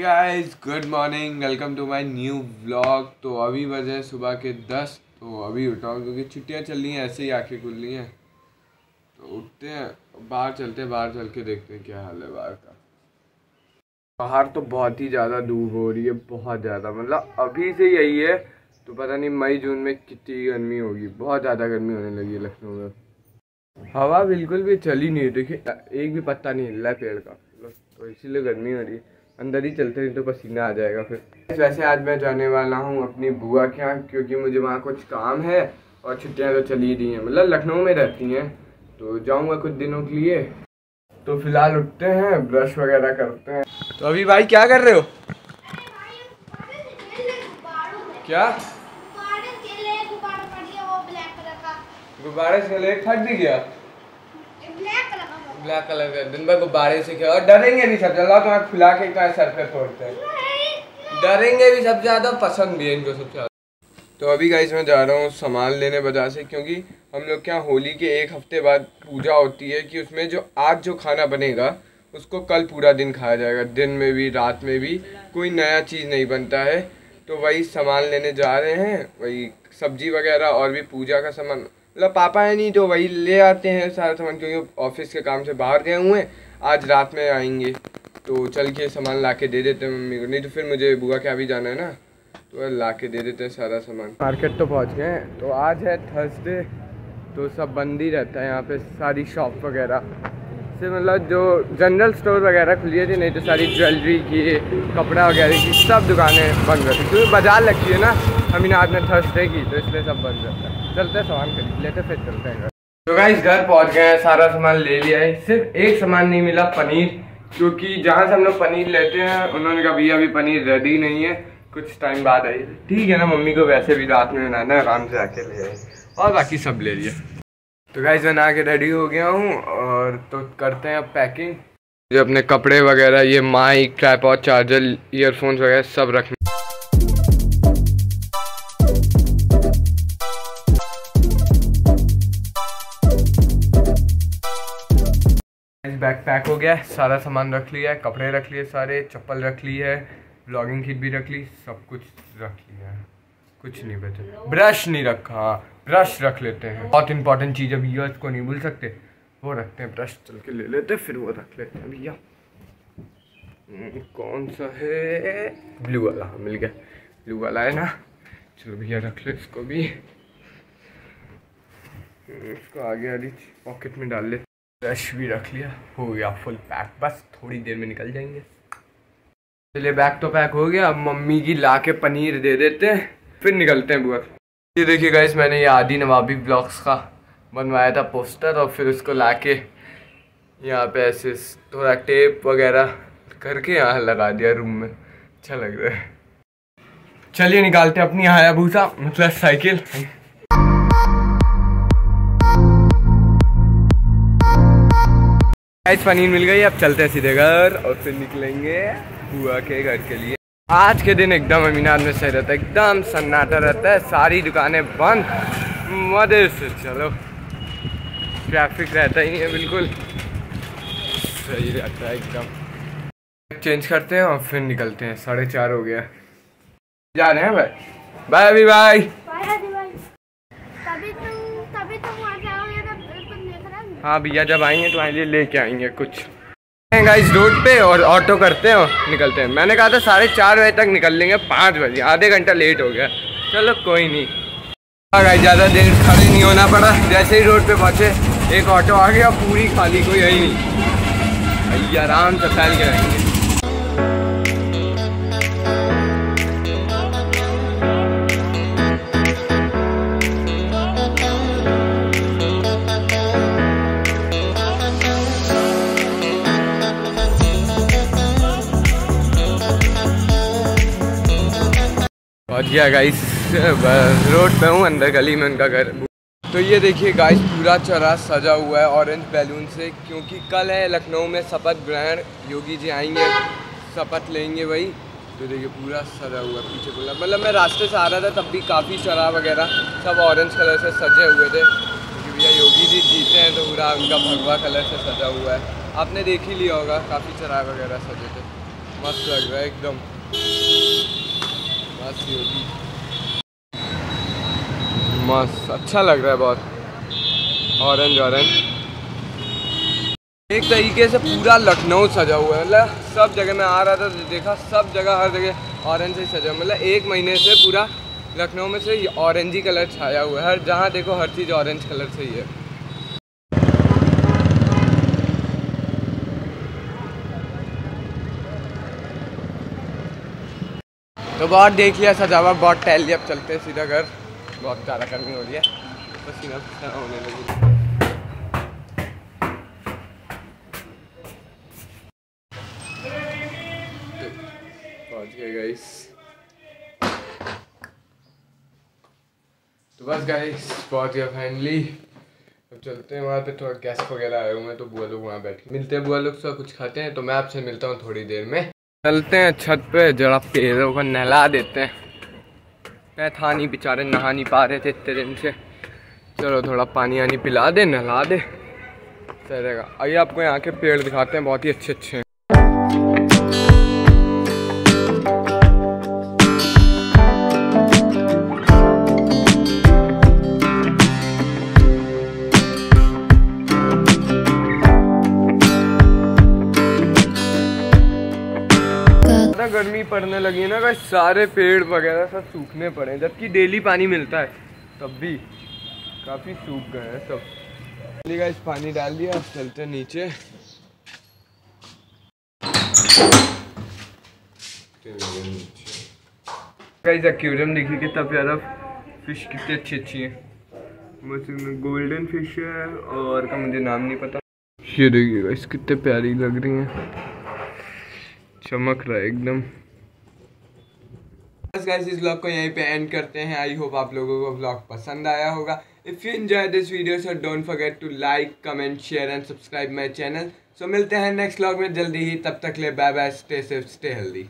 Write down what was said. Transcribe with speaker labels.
Speaker 1: Guys good morning welcome to my new vlog तो अभी बजे सुबह के दस तो अभी उठा हूँ क्योंकि छुट्टियाँ चल रही हैं, ऐसे ही आँखें खुल रही हैं। तो उठते हैं बाहर चलते हैं, बाहर चल के देखते हैं क्या हाल है बाहर का। बाहर तो बहुत ही ज़्यादा धूप हो रही है, बहुत ज़्यादा मतलब अभी से यही है तो पता नहीं मई, जून में कितनी गर्मी होगी, बहुत ज़्यादा गर्मी होने लगी है लखनऊ में। हवा बिल्कुल भी चली नहीं देखिए, एक भी पत्ता नहीं हिल रहा पेड़ का तो इसीलिए गर्मी हो रही है। अंदर ही चलते हैं तो पसीना आ जाएगा फिर। वैसे आज मैं जाने वाला हूँ अपनी बुआ के यहाँ क्योंकि मुझे वहाँ कुछ काम है और छुट्टियाँ तो चली रही हैं। मतलब लखनऊ में रहती हैं तो जाऊँगा कुछ दिनों के लिए। तो फ़िलहाल उठते हैं ब्रश वगैरह करते हैं। तो अभी भाई क्या कर रहे हो? क्या? गुब्बारे से ले फट भी गया? ब्लैक कलर का। दिन भर गुब्बारे से क्या और डरेंगे भी सब ज़्यादा तो खुला के का सर पे फोड़ते हैं डरेंगे भी सबसे ज़्यादा पसंद भी है इनको सबसे ज़्यादा। तो अभी गाइस मैं जा रहा हूँ सामान लेने बाज़ार से, क्योंकि हम लोग क्या होली के एक हफ़्ते बाद पूजा होती है कि उसमें जो आज जो खाना बनेगा, उसको कल पूरा दिन खाया जाएगा। दिन में भी, रात में भी कोई नया चीज़ नहीं बनता है। तो वही सामान लेने जा रहे हैं, वही सब्ज़ी वगैरह और भी पूजा का सामान। मतलब पापा है नहीं तो वही ले आते हैं सारा सामान, क्योंकि ऑफ़िस के काम से बाहर गए हुए हैं। आज रात में आएँगे। तो चल के सामान ला के दे देते हैं मम्मी को। नहीं तो फिर मुझे बुआ के अभी जाना है ना। तो ला के दे देते हैं सारा सामान। मार्केट तो पहुँच गए हैं। तो आज है थर्सडे तो सब बंद ही रहता है यहाँ पे, सारी शॉप वगैरह। से मतलब जो जनरल स्टोर वगैरह खुली थी नहीं तो सारी ज्वेलरी की, कपड़ा वगैरह की, सब दुकानें बंद रहती क्योंकि बाज़ार लगती है ना अमीनाबाद में थर्सडे की तो इसलिए सब बंद रहता है। चलते सामान खरीद, लेते फिर चलते हैं तो गाइस घर पहुँच गए हैं, सारा सामान ले लिया है। सिर्फ़ एक सामान नहीं मिला, पनीर। क्योंकि जहाँ से हम लोग पनीर लेते हैं, उन्होंने कहा, भैया, अभी पनीर रेडी नहीं है। कुछ टाइम बाद आई। ठीक है ना, मम्मी को वैसे भी रात में बनाना है, आराम से आके ले आए और बाकी सब ले लिया। तो गाइस बना के रेडी हो गया हूँ और तो करते हैं अब पैकिंग जो अपने कपड़े वगैरह ये माइक ट्राईपॉड चार्जर ईयरफोन्स वगैरह सब रखने। बैग पैक हो गया सारा सामान रख लिया है कपड़े रख लिए सारे चप्पल रख ली है ब्लॉगिंग किट भी रख ली सब कुछ रख लिया है। कुछ नहीं बचा। ब्रश नहीं रखा ब्रश रख लेते हैं। बहुत इंपॉर्टेंट चीज़ अब भैया को नहीं भूल सकते। वो रखते हैं ब्रश चल के ले लेते फिर वो रख लेते हैं। भैया हम्म, कौन सा है? ब्लू वाला हाँ मिल गया। ब्लू वाला है ना? चलो भैया रख ले इसको भी। हम्म, इसको आगे वाली पॉकेट में डाल ले ब्रश भी रख लिया हो गया फुल पैक बस थोड़ी देर में निकल जाएँगे। चलिए बैग तो पैक हो गया। अब मम्मी की ला के पनीर दे देते हैं फिर निकलते हैं बुआ। ये देखिए गाइस मैंने ये आदि नवाबी ब्लॉग्स का बनवाया था पोस्टर और फिर उसको ला के यहाँ पे ऐसे थोड़ा टेप वगैरह करके यहाँ लगा दिया रूम में। अच्छा लग रहा है। चलिए निकालते अपनी हायाबूसा मतलब साइकिल। पनीर मिल गई, अब चलते हैं सीधे घर और फिर निकलेंगे बुआ के घर के लिए। आज के दिन एकदम अमीनाबाद में सही रहता है, एकदम सन्नाटा रहता है, सारी दुकानें बंद। मज़े से चलो। ट्रैफ़िक रहता ही नहीं है बिल्कुल। सही रहता है एकदम। चेंज करते हैं और फिर निकलते हैं। साढ़े चार हो गया। जा रहे हैं भाई? बाय अभी बाय हाँ। भैया जब आएँगे तो आएँगे लेके आएँगे कुछ। गाइस रोड पे और ऑटो करते हैं और निकलते हैं। मैंने कहा था साढ़े चार बजे तक निकल लेंगे पाँच बजे। आधे घंटा लेट हो गया। चलो कोई नहीं। गाइस हाँ, ज़्यादा देर खड़े नहीं होना पड़ा। जैसे ही रोड पे पहुँचे एक ऑटो आ गया, पूरी खाली, कोई है ही नहीं। आराम से फैल के गया गाइस रोड पे हूँ, अंदर गली में उनका घर। तो ये देखिए गाइस पूरा चौरा सजा हुआ है ऑरेंज बैलून से, क्योंकि कल है लखनऊ में शपथ ग्रहण। योगी जी आएँगे, शपथ लेंगे वही तो देखिए पूरा सजा हुआ, पीछे पूरा मतलब मैं रास्ते से आ रहा था, तब भी काफ़ी चरा वगैरह सब ऑरेंज कलर से सजे हुए थे। क्योंकि भैया योगी जी जीते हैं तो पूरा उनका भगवा कलर से सजा हुआ है। आपने देख ही लिया होगा, काफ़ी चरा वगैरह सजे थे। मस्त लग रहा है एकदम। मस्त योगी। मस्त। अच्छा लग रहा है बहुत। Orange orange. एक तरीके से पूरा लखनऊ सजा हुआ है। मतलब सब जगह मैं आ रहा था तो देखा, सब जगह, हर जगह ऑरेंज से सजा मतलब एक महीने से पूरा लखनऊ में से ऑरेंज ही कलर छाया हुआ है। हर, जहाँ देखो, हर चीज़ ऑरेंज कलर से ही है। तो बहुत देख लिया सजावा बहुत टहल लिया अब चलते सीधा घर। बहुत ज़्यादा गर्मी हो रही है। पसीना पसीना होने लगी। पहुँच गए गाइस तो बस गाइस पहुँच गया फाइनली अब चलते हैं वहाँ पे थोड़ा गेस्ट वगैरह आए हुए हैं तो बुआ लोग वहाँ बैठ। मिलते हैं बुआ लोग से कुछ खाते हैं तो मैं आपसे मिलता हूँ थोड़ी देर में। चलते हैं छत पे जरा पेड़ों को नहला देते हैं। मैं था नहीं बेचारे नहा नहीं पा रहे थे इतने दिन से। चलो थोड़ा पानी वानी पिला दे, नहला दे। चलेगा। आइए आपको यहाँ के पेड़ दिखाते हैं, बहुत ही अच्छे अच्छे हैं। पड़ने लगी है ना कि सारे पेड़ वगैरह सब सूखने पड़े जबकि डेली पानी मिलता है, तब भी काफ़ी सूख गए हैं सब। गाइस पानी डाल दिया, अब चलते नीचे। गाइस एक्वेरियम देखिए कितना प्यारा फ़िश कितनी अच्छी अच्छी है। बस गोल्डन फ़िश है और का मुझे नाम नहीं पता। ये देखिए गाइस कितने प्यारी लग रही हैं। चमक रहा है एकदम। बस गाइस इस ब्लॉग को यहीं पे एंड करते हैं। आई होप आप लोगों को ब्लॉग पसंद आया होगा। If you enjoy this video so don't forget to like comment share and subscribe my channel so मिलते हैं नेक्स्ट ब्लॉग में जल्दी ही। तब तक ले bye bye stay safe stay healthy